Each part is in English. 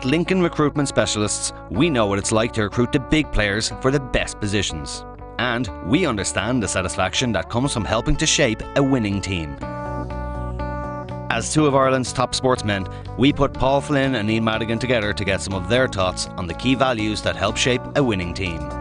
At Lincoln Recruitment Specialists, we know what it's like to recruit the big players for the best positions. And we understand the satisfaction that comes from helping to shape a winning team. As two of Ireland's top sportsmen, we put Paul Flynn and Ian Madigan together to get some of their thoughts on the key values that help shape a winning team.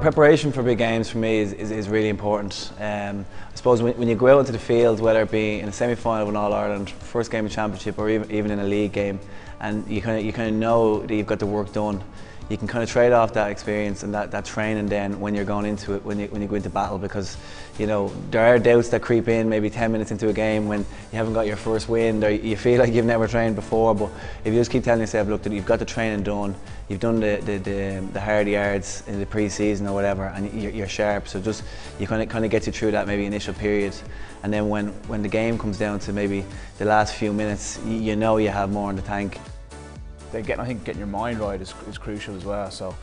Preparation for big games for me is, is, is really important. Um, I suppose when, when, you go out into the field, whether it be in a semi-final of an All-Ireland, first game of championship or even, even in a league game, and you kind of you kind of know that you've got the work done you can kind of trade off that experience and that, that training then when you're going into it, when you, when you go into battle because, you know, there are doubts that creep in maybe 10 minutes into a game when you haven't got your first win or you feel like you've never trained before but if you just keep telling yourself, look, you've got the training done, you've done the, the, the, the hard yards in the pre-season or whatever and you're, you're sharp so just, you kind of, kind of get you through that maybe initial period. And then when, when the game comes down to maybe the last few minutes, you, you know you have more in the tank getting, I think getting your mind right is, is crucial as well. So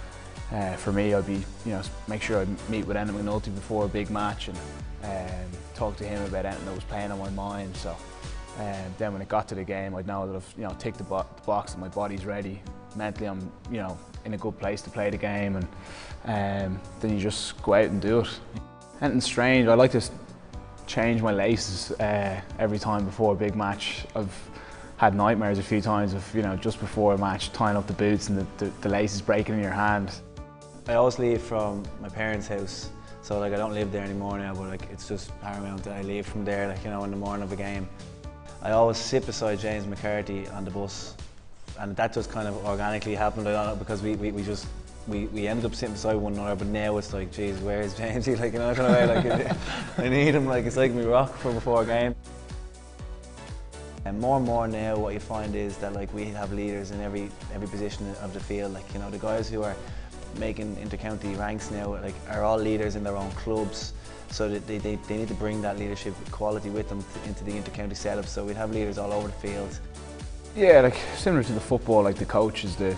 uh, for me, I'd be, you know, make sure I meet with Enda McNulty before a big match and um, talk to him about anything that was playing on my mind. So um, then when it got to the game, I'd know that I've, you know, ticked the, bo the box and my body's ready. Mentally, I'm, you know, in a good place to play the game, and um, then you just go out and do it. Anything strange, I like to change my laces uh, every time before a big match. I've had nightmares a few times of, you know, just before a match, tying up the boots and the, the, the laces breaking in your hand. I always leave from my parents' house, so like I don't live there anymore now, but like it's just paramount that I leave from there, like you know, in the morning of a game. I always sit beside James McCarthy on the bus, and that just kind of organically happened. I don't know because we, we, we just we, we ended up sitting beside one another, but now it's like, geez, where's James? like you know, kind of way, like I need him, like it's like me rock for before a game. And more and more now what you find is that like we have leaders in every every position of the field. Like, you know, the guys who are making inter-county ranks now like are all leaders in their own clubs. So that they, they, they need to bring that leadership quality with them to, into the inter-county setup. So we'd have leaders all over the field. Yeah, like similar to the football, like the coach is the,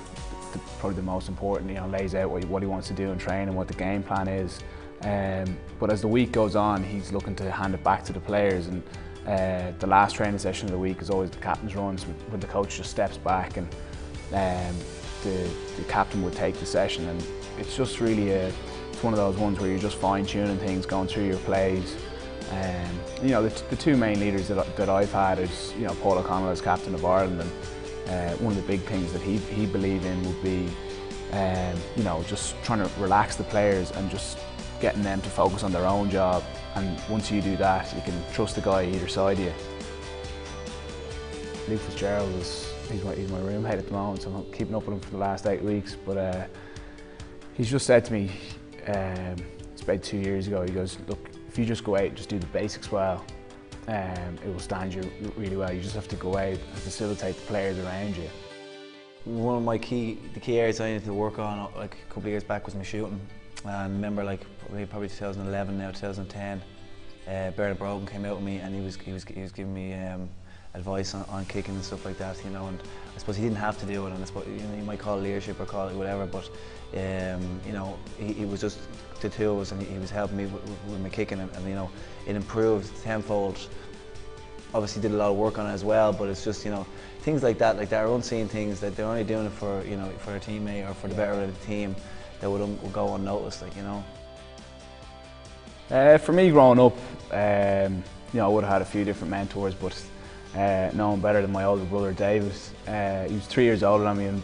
the probably the most important. You know, lays out what he, what he wants to do in training, what the game plan is. Um, but as the week goes on, he's looking to hand it back to the players and uh, the last training session of the week is always the captain's runs when the coach just steps back and um, the, the captain would take the session and it's just really a, it's one of those ones where you're just fine tuning things, going through your plays. Um, you know, the, the, two main leaders that, that I've had is, you know, Paul O'Connell as captain of Ireland and uh, one of the big things that he, he believed in would be, um, you know, just trying to relax the players and just getting them to focus on their own job and once you do that you can trust the guy either side of you. Luke Fitzgerald is he's my, he's my roommate at the moment so I'm keeping up with him for the last eight weeks but uh, he's just said to me um, it's about two years ago he goes look if you just go out and just do the basics well um, it will stand you really well you just have to go out and facilitate the players around you. One of my key the key areas I needed to work on like a couple of years back was my shooting and remember like probably 2011 now, 2010, uh, Bernard Brogan came out with me and he was he was he was giving me um, advice on, on, kicking and stuff like that, you know. And I suppose he didn't have to do it, and I suppose you know you might call it leadership or call it whatever, but um, you know he, he, was just the two of us, and he, he was helping me with, with my kicking, and, and, you know it improved tenfold. Obviously did a lot of work on it as well, but it's just you know things like that, like they're unseen things that they're only doing it for you know for a teammate or for the better of the team that would, would go unnoticed, like you know. Uh, for me, growing up, um, you know, I would have had a few different mentors, but uh, knowing better than my older brother David, uh, he was three years older than me, and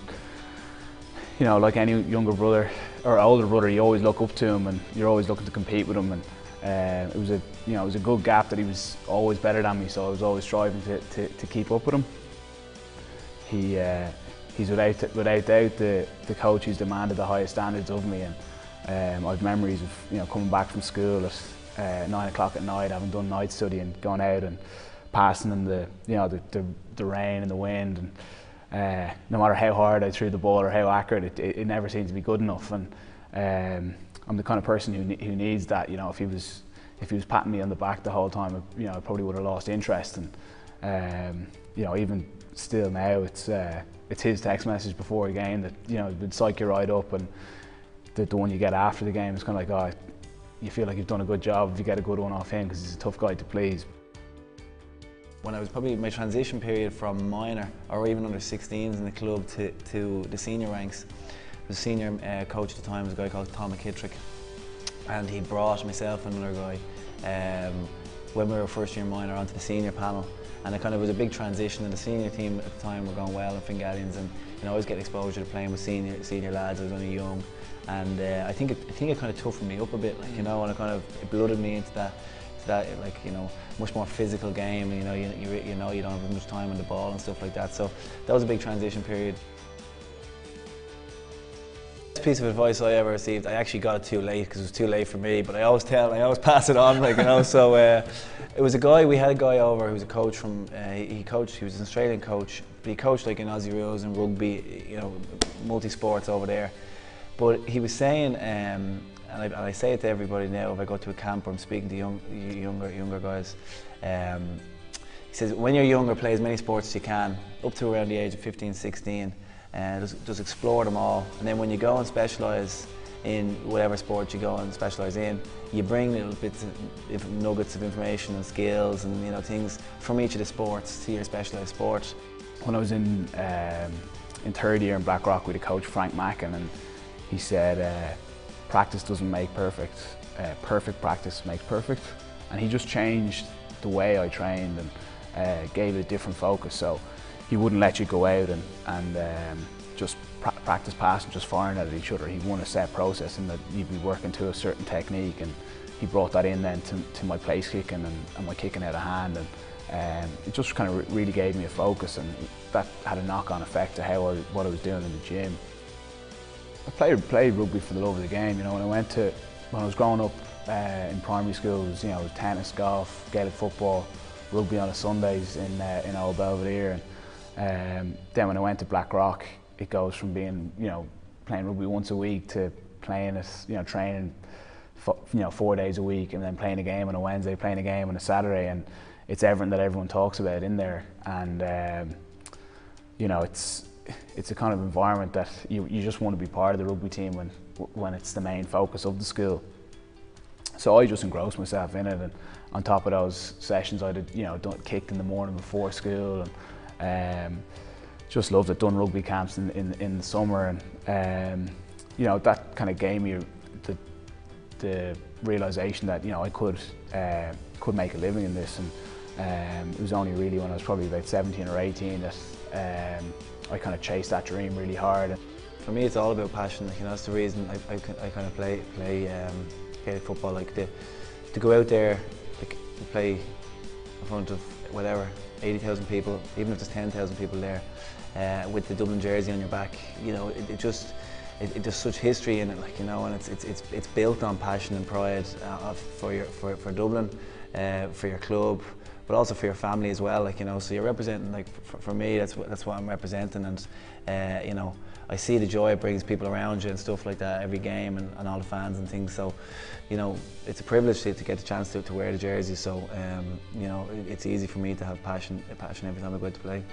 you know, like any younger brother or older brother, you always look up to him, and you're always looking to compete with him. And uh, it was a, you know, it was a good gap that he was always better than me, so I was always striving to, to, to keep up with him. He uh, he's without without doubt the the coach who's demanded the highest standards of me, and um, I've memories of you know coming back from school at uh, nine o'clock at night, having done night study and gone out and passing in the you know the the, the rain and the wind, and uh, no matter how hard I threw the ball or how accurate, it, it, it never seemed to be good enough. And um, I'm the kind of person who who needs that. You know, if he was if he was patting me on the back the whole time, you know, I probably would have lost interest. And um, you know, even still now, it's uh, it's his text message before a game that you know would psych you right up, and the, the one you get after the game is kind of like, oh, you feel like you've done a good job if you get a good one off him because he's a tough guy to please. when I was probably my transition period from minor or even under 16s in the club to, to the senior ranks. The senior uh, coach at the time was a guy called Tom McKittrick, and he brought myself and another guy um, when we were first year minor onto the senior panel. And it kind of was a big transition, and the senior team at the time were going well in Fingallians, and you know I getting exposure to playing with senior senior lads. I was only young, and uh, I think it, I think it kind of toughened me up a bit, like you know, and it kind of it blooded me into that that like you know much more physical game. You know, you, you, you know you don't have as much time on the ball and stuff like that. So that was a big transition period. Piece of advice I ever received, I actually got it too late because it was too late for me. But I always tell, I always pass it on, like you know. So uh, it was a guy. We had a guy over who was a coach from. Uh, he coached. He was an Australian coach, but he coached like in Aussie rules and rugby, you know, multi sports over there. But he was saying. Um, and I, and I, say it to everybody now if I go to a camp or I'm speaking to young, younger, younger guys. Um, he says, when you're younger, play as many sports as you can, up to around the age of 15, 16, and just, just explore them all. And then when you go and specialise in whatever sport you go and specialise in, you bring little bits of nuggets of information and skills and you know things from each of the sports to your specialised sport. When I was in um, in third year in Blackrock with a coach Frank Mackin and he said uh, practice doesn't make perfect, uh, perfect practice makes perfect. And he just changed the way I trained and uh, gave it a different focus. So he wouldn't let you go out and, and um, just pra practice passing, just firing at each other. He won a set process and that you'd be working to a certain technique and he brought that in then to, to my place kicking and, and my kicking out of hand and um, it just kind of re really gave me a focus and that had a knock-on effect to how I, what I was doing in the gym. I played, played rugby for the love of the game, you know, when I went to, when I was growing up uh, in primary schools, you know, was tennis, golf, Gaelic football, rugby on the Sundays in, uh, in Old Belvedere. And um, then when I went to Blackrock, it goes from being, you know, playing rugby once a week to playing it, you know, training, you know, four days a week and then playing a game on a Wednesday, playing a game on a Saturday. And it's everything that everyone talks about in there. And, um, you know, it's, it's a kind of environment that you, you just want to be part of the rugby team when, when it's the main focus of the school. So I just engrossed myself in it and on top of those sessions I did, you know, kicked in the morning before school and um, just loved it, done rugby camps in, in, in the summer and um, you know, that kind of gave me the, the realisation that, you know, I could, uh, could make a living in this and um, it was only really when I was probably about 17 or 18 that um, I kind of chased that dream really hard. For me, it's all about passion. Like, you know, that's the reason I, I, I kind of play play um, play football. Like the, to go out there, like, play in front of whatever 80,000 people, even if there's 10,000 people there, uh, with the Dublin jersey on your back. You know, it, it just it, it, there's such history in it, like you know, and it's it's it's, it's built on passion and pride uh, for your for, for Dublin, uh, for your club, but also for your family as well. Like you know, so you're representing. Like for, for me, that's what that's what I'm representing, and uh, you know, I see the joy it brings people around you and stuff like that every game and, and all the fans and things. So, you know, it's a privilege to, to get the chance to, to wear the jersey. So, um, you know, it, it's easy for me to have passion, passion every time I go out to play.